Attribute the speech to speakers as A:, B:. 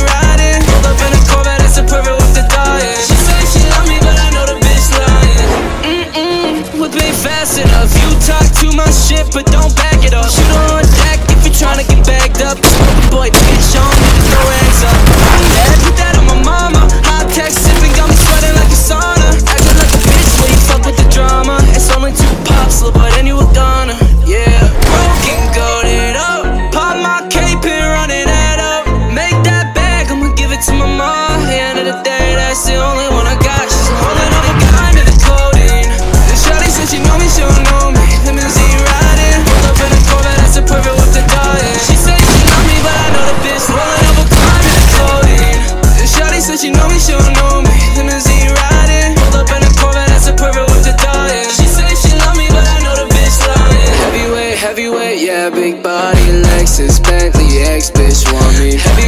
A: riding. Up in a Corvette, it's a perfect with She she love me, but I know the bitch lying. Mm-mm, fast enough. You talk too much shit, but don't back it up. You don't end of the day, that's the only one I got. She's holding up a dime in the coding And Shawty said she know me, she don't know me. Limousine riding Pulled up in a Corvette, that's a perfect whip to die She said she love me, but I know the bitch Rolling up a dime in the coding And Shawty said she know me, she don't know me. Limousine riding Pulled up in a Corvette, that's a perfect whip to die She said she love me, but I know the bitch lying. Heavyweight, heavyweight, yeah Big body, Lexus, Bentley, ex-bitch want me. Heavy